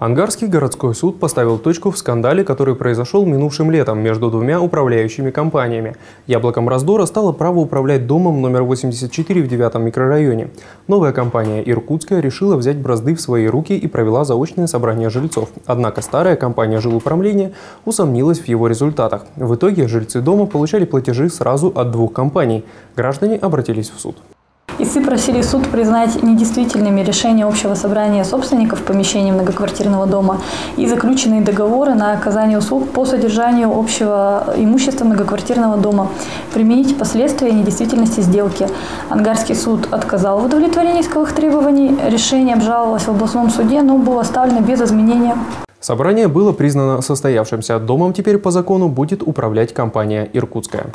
Ангарский городской суд поставил точку в скандале, который произошел минувшим летом между двумя управляющими компаниями. Яблоком раздора стало право управлять домом номер 84 в 9 микрорайоне. Новая компания «Иркутская» решила взять бразды в свои руки и провела заочное собрание жильцов. Однако старая компания жилуправления усомнилась в его результатах. В итоге жильцы дома получали платежи сразу от двух компаний. Граждане обратились в суд. Истцы просили суд признать недействительными решения общего собрания собственников помещений многоквартирного дома и заключенные договоры на оказание услуг по содержанию общего имущества многоквартирного дома, применить последствия недействительности сделки. Ангарский суд отказал в удовлетворении исковых требований, решение обжаловалось в областном суде, но было оставлено без изменения. Собрание было признано состоявшимся. Домом теперь по закону будет управлять компания «Иркутская».